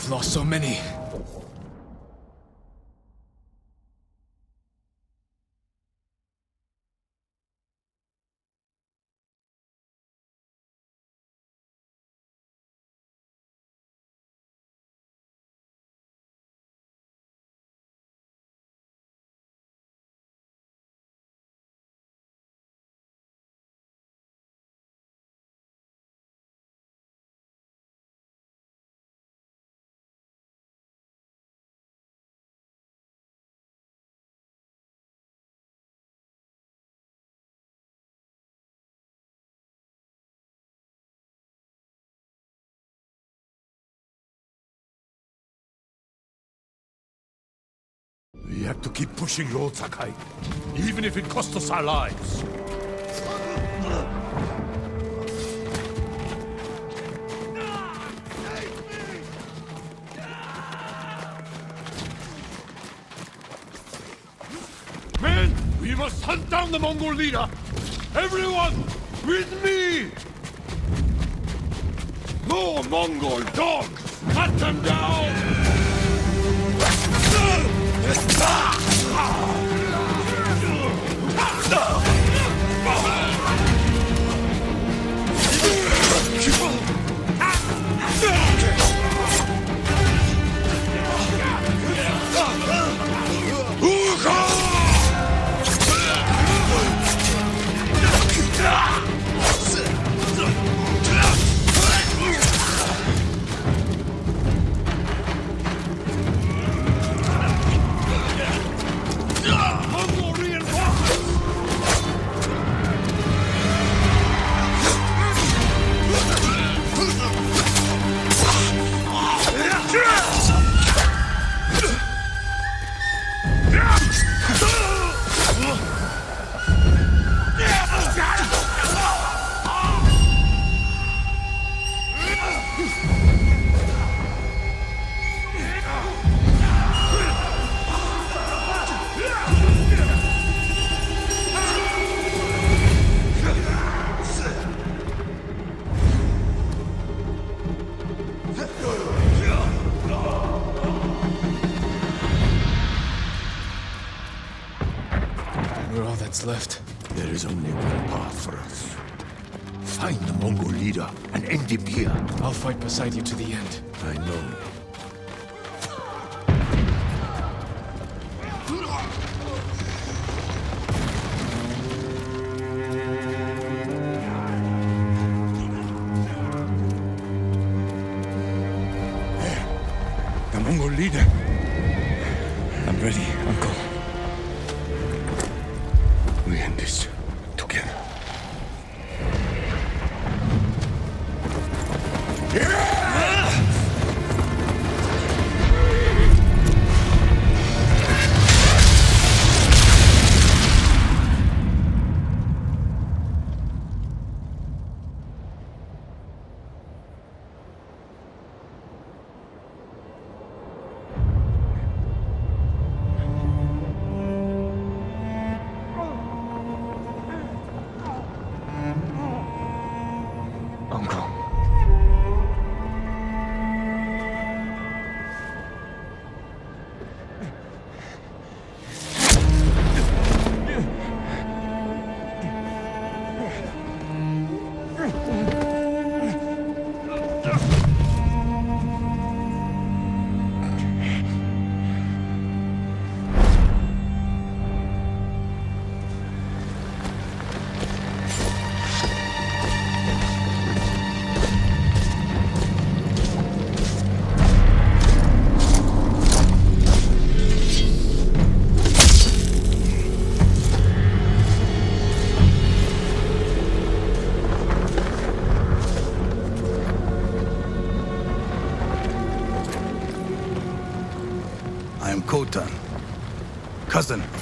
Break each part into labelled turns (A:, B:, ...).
A: We've lost so many.
B: Have to keep pushing Lord Sakai, even if it costs us our lives. Men, we must hunt down the Mongol leader! Everyone, with me! More Mongol dogs! Cut them down! Bah! Us. Find the Mongol leader and end him here.
A: I'll fight beside you to the end.
B: I know.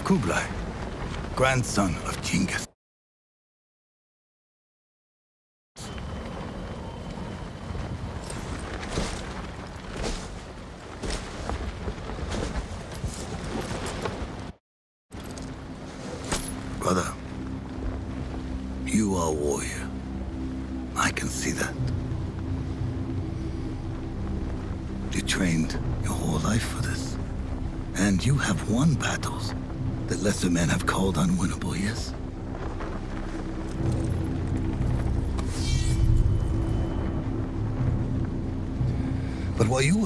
C: Kublai, grandson of Genghis.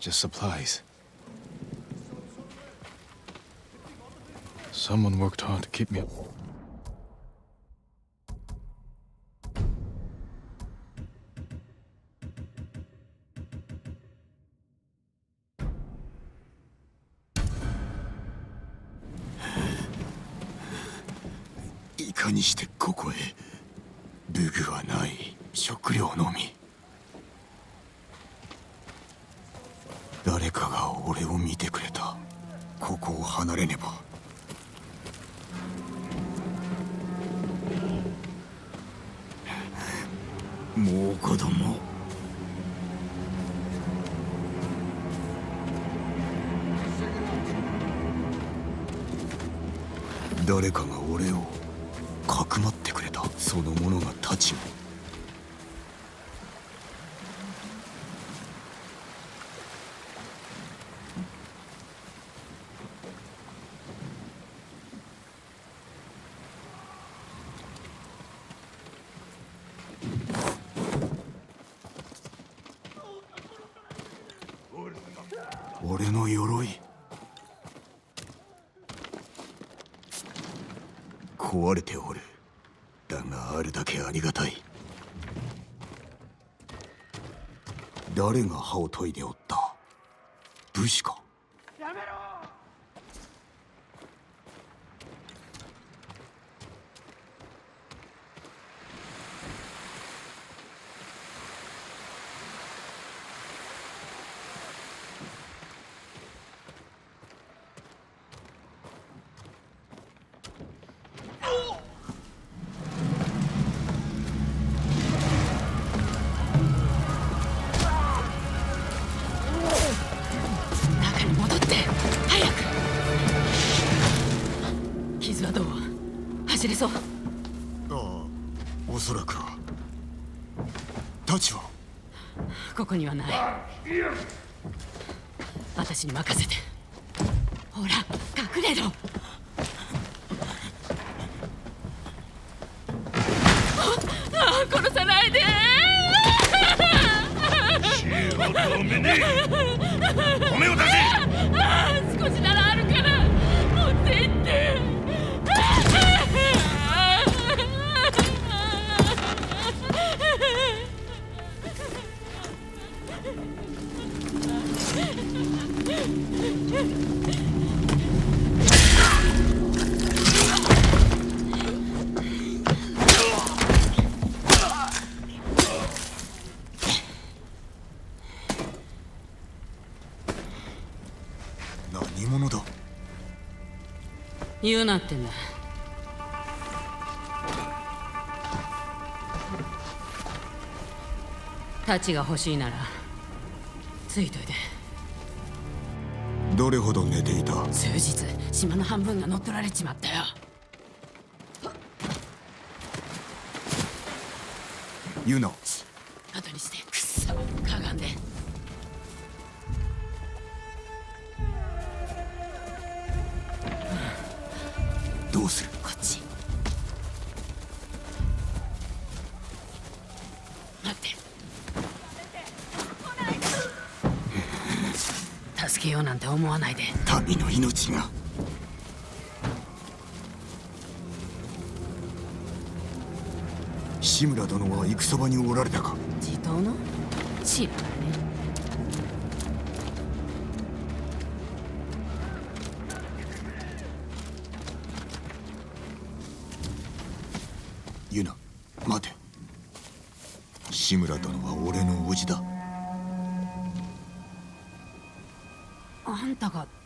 A: Just supplies. Someone worked hard to keep me.
D: いもう子供。誰かが俺をかくまってくれた。その者が立ちも俺の鎧壊れておるだがあるだけありがたい誰が歯を研いでおっ
E: 走れそう。
D: ああおそらく。は立場
E: ここにはない。私に任せて。ほら隠れろ。ああ殺さない
D: で She'll ね。
E: 言うなってんだ。太刀が欲しいならついといて。
D: どれほど寝ていた？
E: 数日島の半分が乗っ取られちまったよ。
D: ユナ。
E: 後にして
D: どうする？
E: こっち。待って。助けようなんて思わないで。
D: 民の命が。志村殿は戦場におられたか？
E: 地頭の？知らない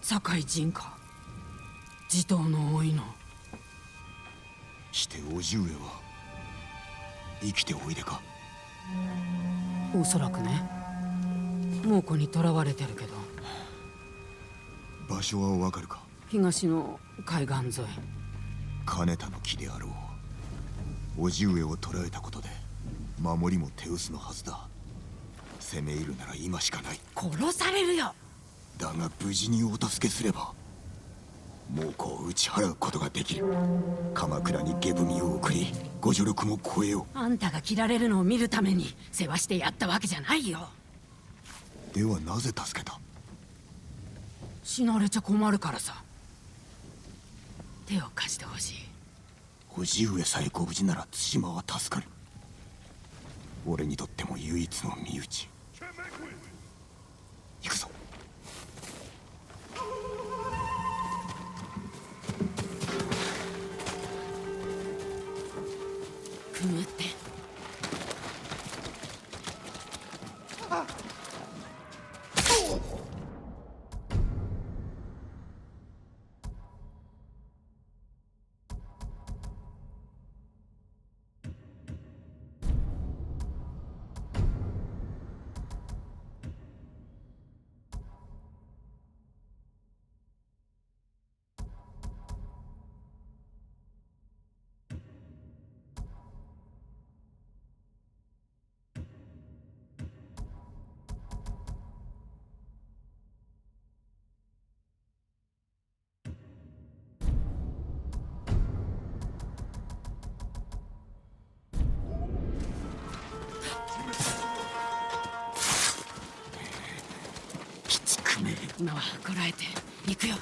E: 堺人か。地頭の多いの。
D: して叔父上は生きておいでか？
E: おそらくね。猛虎に囚われてるけど。
D: 場所はわかるか？
E: 東の海岸沿い。
D: 金田の木であろう。叔父上を捕らえたことで守りも手薄のはずだ。攻め入るなら今しかない。
E: 殺されるよ
D: だが無事にお助けすれば猛虎を打ち払うことができる。鎌倉に下踏みを送りご助力も超えよ
E: あんたが切られるのを見るために世話してやったわけじゃないよ。
D: うではなぜ助けた？
E: 死なれちゃ困るからさ。手を貸してほしい。
D: 叔父上さえご無事なら対馬は助かる。俺にとっても唯一の身内。行くぞ
E: 待って。今はこらえて行くよ。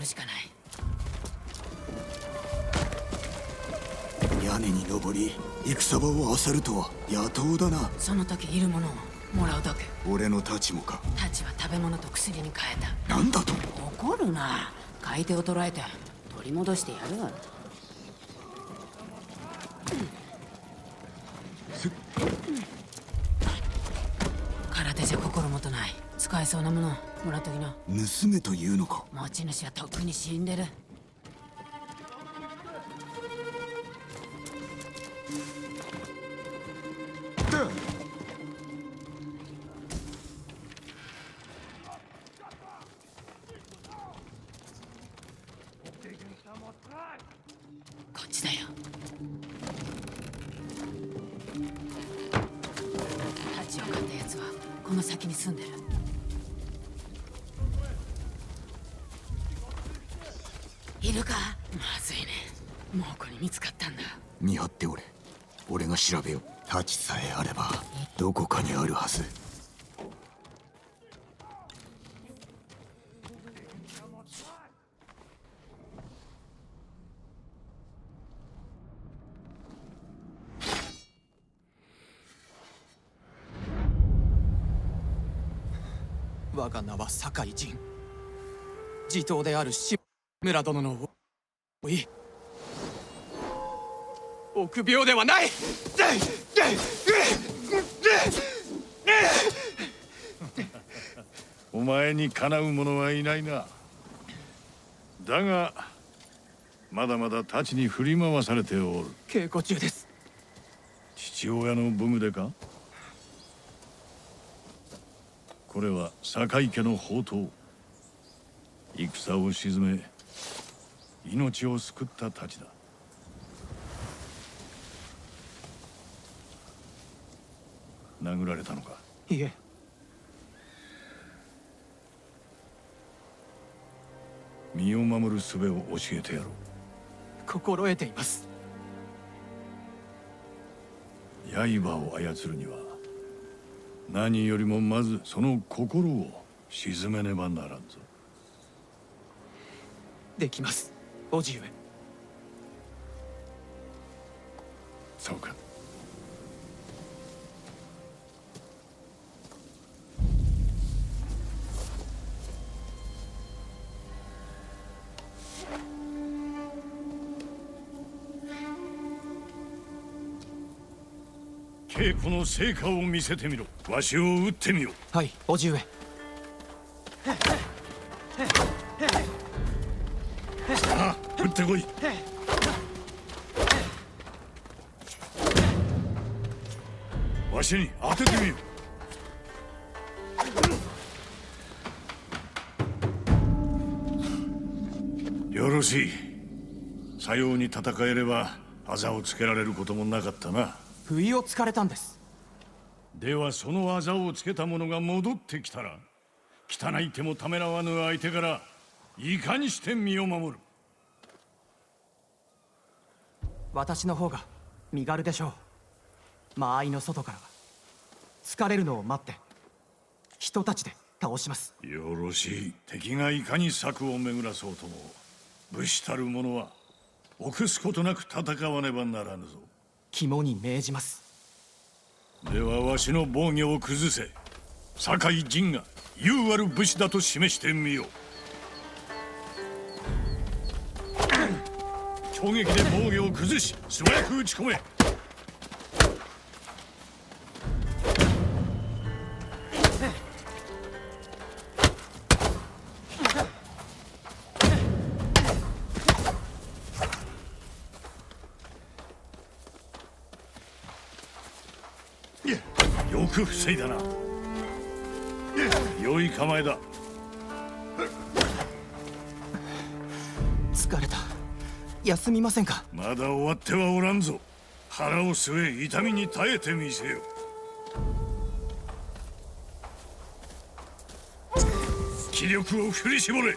E: るしかない
D: 屋根に登り戦場を漁るとは野党だな
E: その時いるものをもらうだけ
D: 俺の太刀もか
E: 太刀は食べ物と薬に変えた
D: なんだと
E: 怒るな買い手を捕らえて取り戻してやる空手じゃ心もとない使えそうなものもらっときな。
D: 盗めというのか。
E: 持ち主はとっくに死んでる
F: 酒井仁。地頭である志村殿のおい。臆病ではない。
G: お前にかなう者はいないな。だがまだまだ太刀に振り回されておる。
F: 稽古中です。
G: 父親の武具でか？これは酒井家の宝刀。戦を鎮め命を救った太刀だ。殴られたのか？
F: いえ。
G: 身を守る術を教えてやろう。
F: 心得ています。
G: 刃を操るには何よりもまずその心を鎮めねばならんぞ。
F: できます。叔父上
G: そうか稽古の成果を見せてみろ。わしを撃ってみよ
F: はい叔父上。
G: さあ撃ってこい。わしに当ててみよよろしい。さように戦えれば技をつけられることもなかったな
F: 不意をつかれたんです。
G: ではその技をつけた者が戻ってきたら汚い手もためらわぬ相手からいかにして身を守る。
F: 私の方が身軽でしょう。間合いの外から。は疲れるのを待って。人たちで倒します。
G: よろしい。敵がいかに策を巡らそうとも武士たる者は臆すことなく戦わねばならぬぞ
F: 肝に銘じます。
G: ではわしの防御を崩せ。酒井陣が優ある武士だと示してみよう。衝撃で防御を崩し素早く打ち込めく防いだな。良い構えだ。
F: 疲れた。休みませんか？
G: まだ終わってはおらんぞ。腹を据え痛みに耐えてみせよ。気力を振り絞れ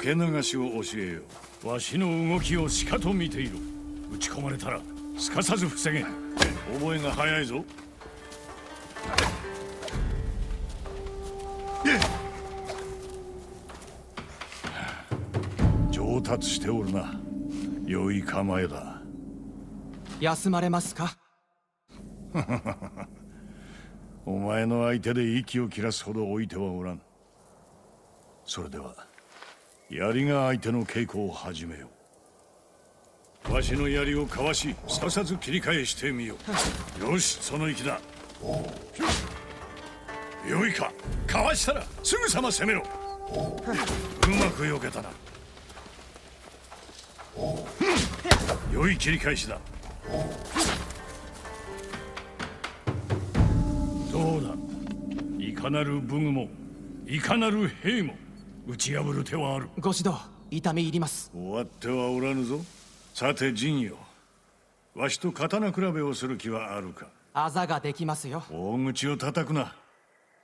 G: 受け流しを教えよう。わしの動きをしかと見ていろ。打ち込まれたらすかさず防げ。覚えが早いぞ。到達しておるな。良い構えだ。
F: 休まれますか？
G: お前の相手で息を切らすほど置いてはおらん。それでは槍が相手の稽古を始めよう。わしの槍をかわしすさず切り返してみよう。よしその息だ。よいか。かわしたらすぐさま攻めろ。うまく避けたな。良い切り返しだ。どうだ。いかなる武具もいかなる兵も。打ち破る手はある。
F: ご指導痛み入ります。
G: 終わってはおらぬぞ。さて陣よわしと刀比べをする気はあるか。
F: あざができますよ。
G: 大口を叩くな。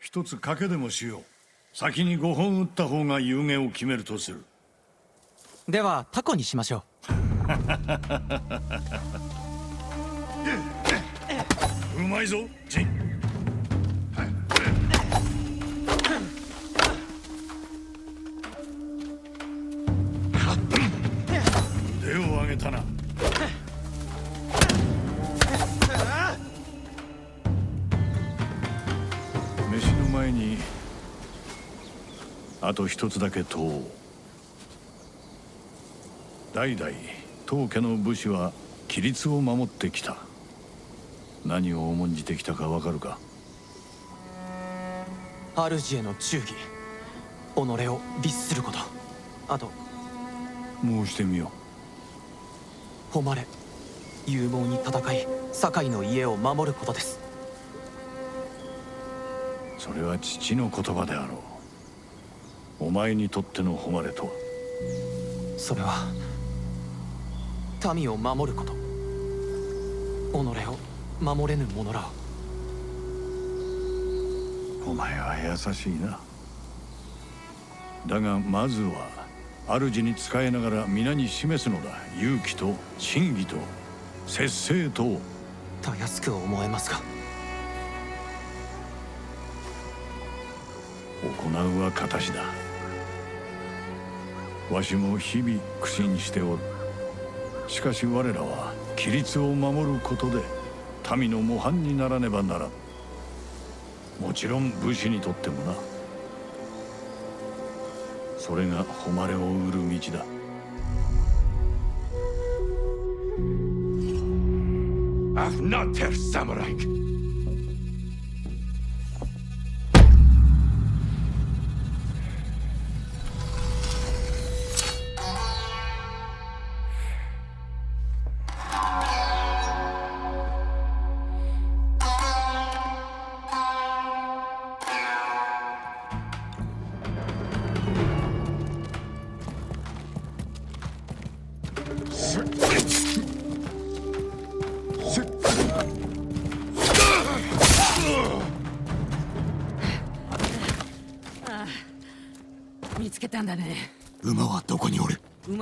G: 一つ賭けでもしよう。先に5本打った方が有言を決めるとする。
F: ではタコにしましょ
G: う まいぞ陣たな。飯の前にあと一つだけ問おう代々当家の武士は規律を守ってきた。何を重んじてきたかわかるか？
F: う主への忠義。己を律すること。あと。
G: 申してみよ
F: 誉れ勇猛に戦い堺の家を守ることです。
G: うそれは父の言葉であろう。お前にとっての誉れとは？
F: それは民を守ること。己を守れぬ者ら。を
G: お前は優しいな。だがまずは主に仕えながら皆に示すのだ。勇気と真偽と節制と。を
F: たやすく思えますが
G: 行うは形だ。わしも日々苦心しておる。しかし我らは規律を守ることで民の模範にならねばならん。もちろん武士にとってもなそれが誉れを売る道だ
A: Afnater Samurai!
E: 見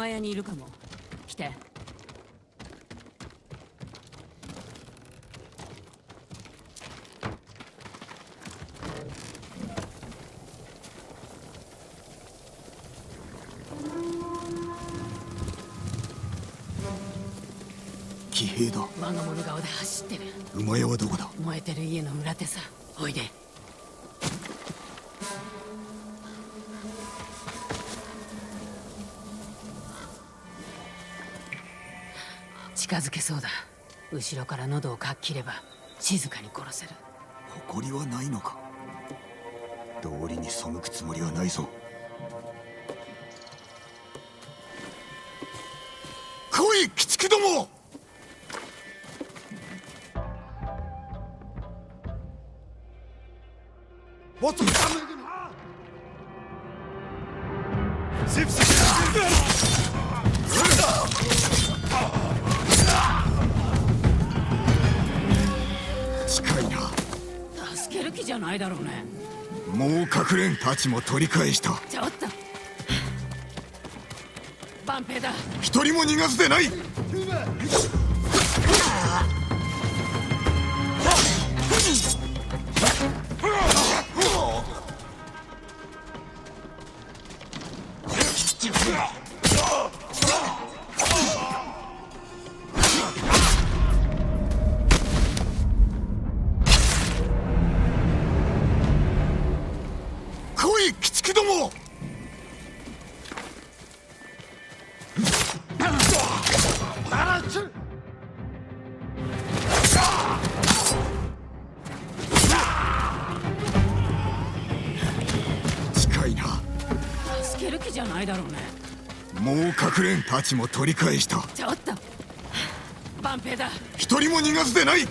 D: る
E: 馬屋にいるかも。来て。
D: 騎兵だ。
E: 我が物顔で走ってる。
D: 馬屋はどこだ？
E: 燃えてる家の裏手さ。おいでづけそうだ。後ろから喉をかっ切れば静かに殺せる。
D: 誇りはないのか？道理に背くつもりはないぞ。ちも取り返した。
E: ちょっと。万平だ。
D: 一人も逃がすでない。
E: な
D: も取り返した。
E: ちょっと。万平だ。
D: 一人も逃がすでない。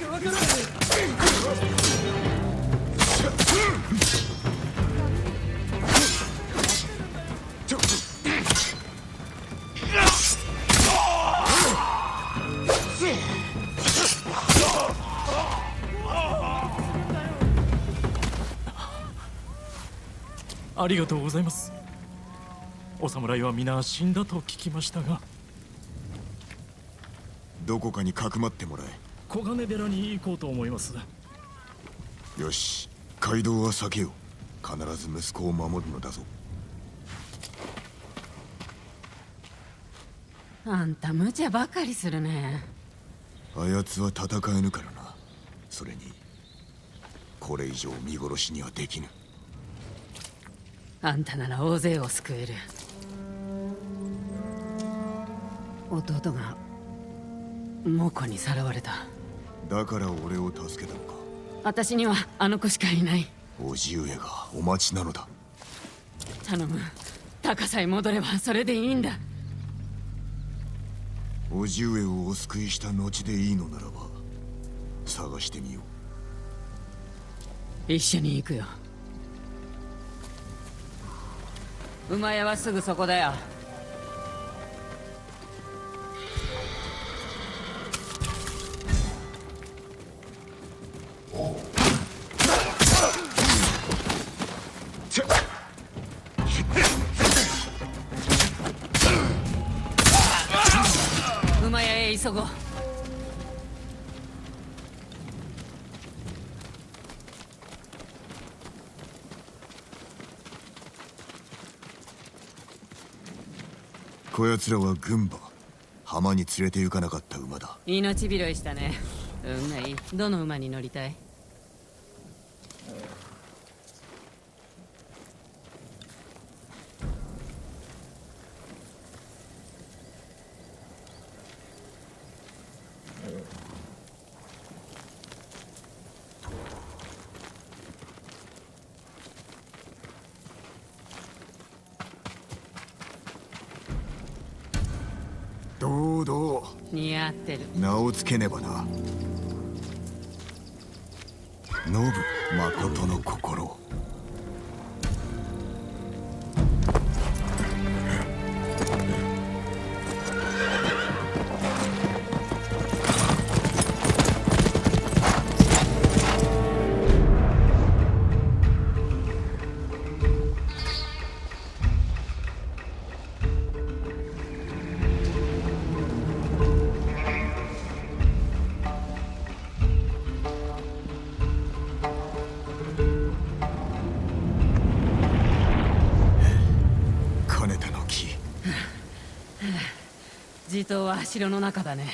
H: ありがとうございます。お侍は皆死んだと聞きましたが
D: どこかにかくまってもら
H: 小金寺に行こうと思います。
D: えよし街道は避けよう。必ず息子を守るのだぞ。
E: あんた無茶ばかりするね。
D: あやつは戦えぬからな。それにこれ以上見殺しにはできぬ。
E: あんたなら大勢を救える弟が猛虎にさらわれた。
D: だから俺を助けたのか？
E: 私にはあの子しかいない。
D: 叔父上がお待ちなのだ。
E: 頼む。高さへ戻ればそれでいいんだ。
D: 叔父上をお救いした後でいいのならば探してみよ
E: 一緒に行くよ。馬屋はすぐそこだよ
D: 奴らは軍馬。浜に連れて行かなかった馬だ。
E: 命拾いしたね。運がいい。どの馬に乗りたい？似合ってる。
D: 名をつけねばな。信誠の心
E: 城の中だね。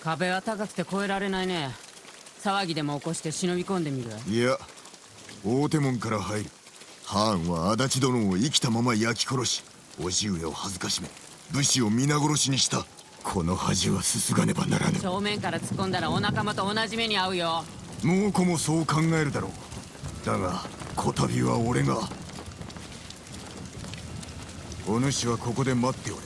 E: 壁は高くて越えられないね。騒ぎでも起こして忍び込んでみる。
D: いや大手門から入る。ハーンは足立殿を生きたまま焼き殺し叔父上を恥ずかしめ武士を皆殺しにした。この恥はすすがねばならぬ。
E: 正面から突っ込んだらお仲間と同じ目に遭うよ。
D: 猛虎もそう考えるだろう。だがこたびは俺がお主はここで待っておれ。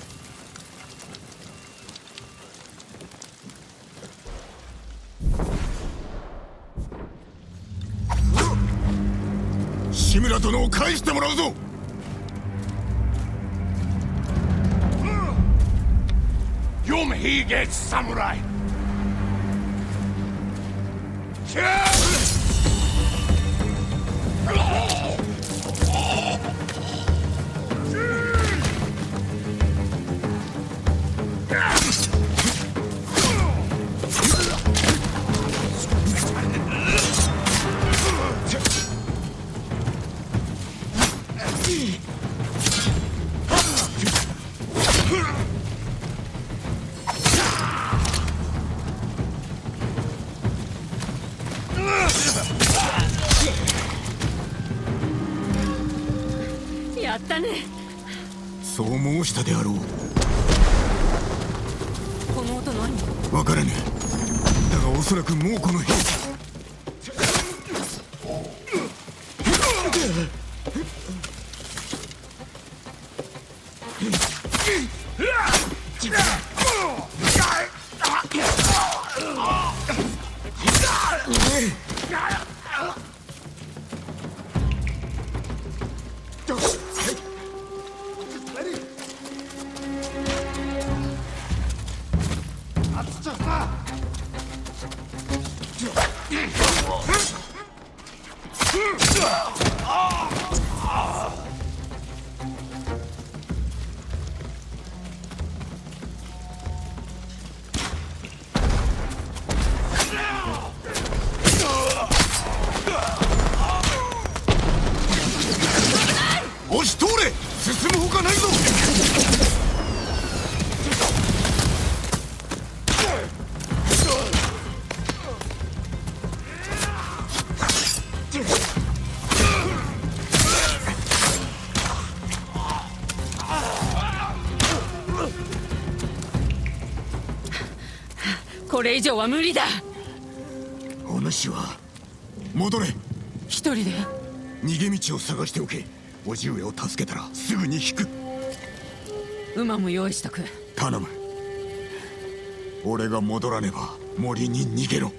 D: 志村殿を返してもらうぞであろう。
E: この音何？
D: わからぬだがおそらく猛虎の
E: これ以上は無理だ。
D: お主は戻れ。
E: 一人で？
D: 逃げ道を探しておけ。叔父上を助けたらすぐに引く。
E: 馬も用意しとく。
D: 頼む。俺が戻らねば森に逃げろ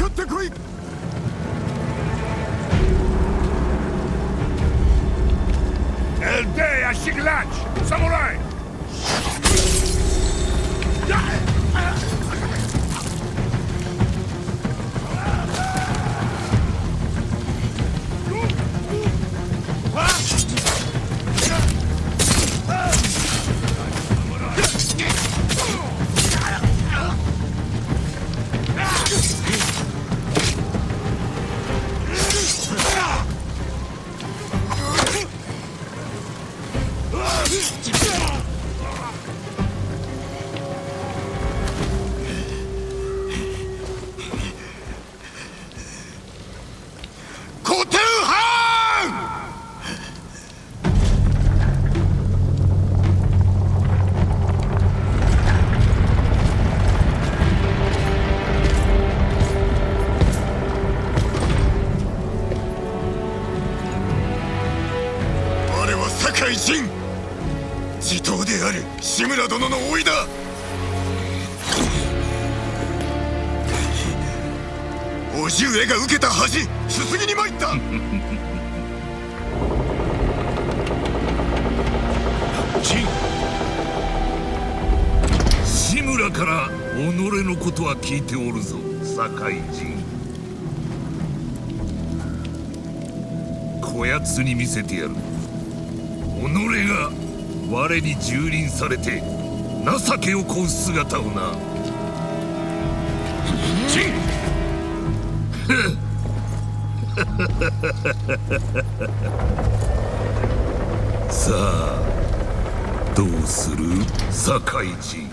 D: さあかかってこいは酒井仁地頭である志村殿の甥だ。叔父上が受けた恥すすぎに参った。
I: 志村から己のことは聞いておるぞ酒井仁こやつに見せてやる。己が我に蹂躙されて情けをこう姿をな。
G: 仁
I: さあどうする？堺人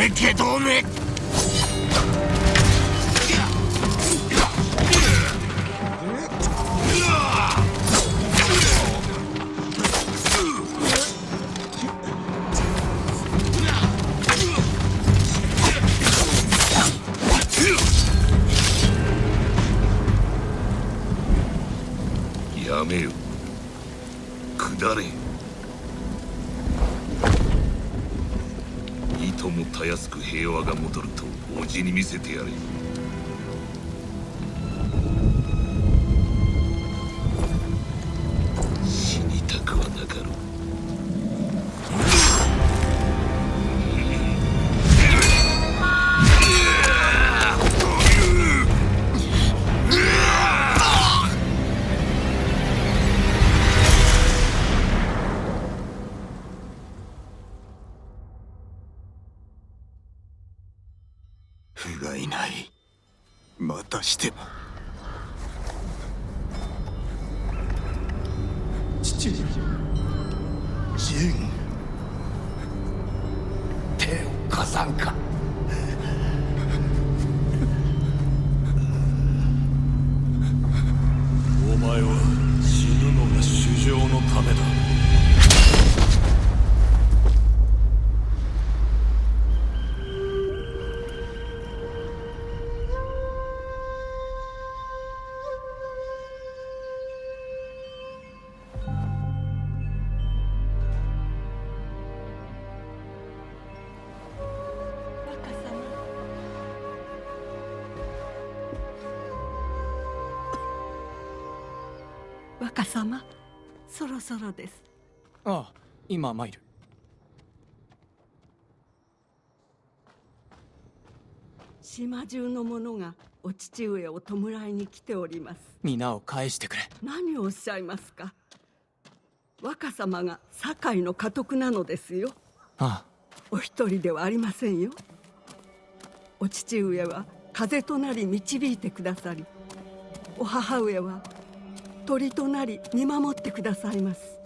D: れけどめ
I: た
G: めだ。
J: 若様。そろそろです。
F: ああ今参る。
J: 島中の者がお父上を弔いに来ております。
F: 皆を返してくれ。
J: 何をおっしゃいますか？若様が堺の家督なのですよ。
F: あ
J: お一人ではありませんよ。お父上は風となり導いてくださりお母上は鳥となり見守ってくださいます。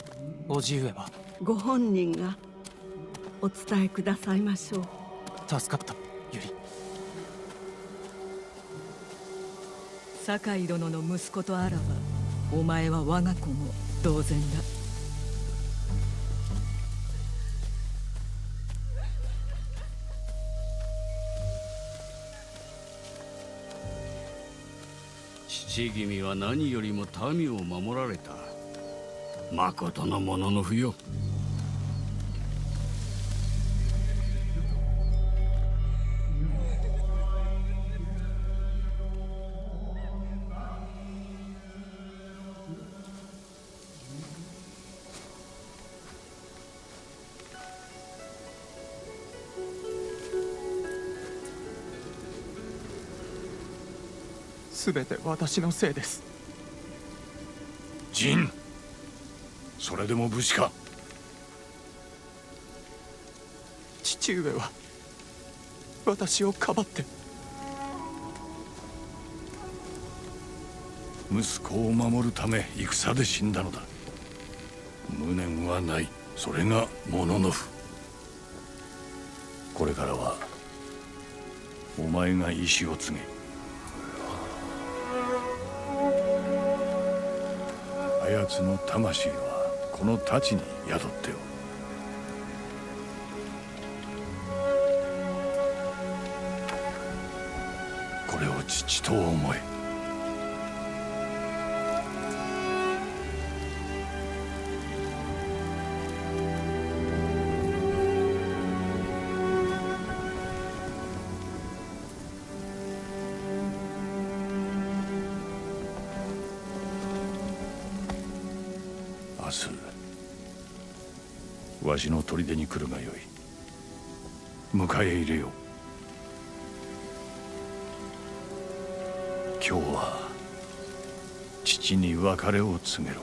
F: おじ上は
J: ご本人がお伝えくださいましょう。
F: 助かったゆり
K: 酒井殿の息子とあらばお前は我が子も同然だ
L: 父君は何よりも民を守られた。誠のものの不よ
F: 全て私のせいです。
G: ジン。それでも武士か。
F: 父上は私をかばって。
G: 息子を守るため戦で死んだのだ。無念はない。それがモノノフこれからはお前が意志を継げあやつの魂はこの太刀に宿っておる。これを父と思え。わしの砦に来るがよい。迎え入れよ。う今日は父に別れを告げろ。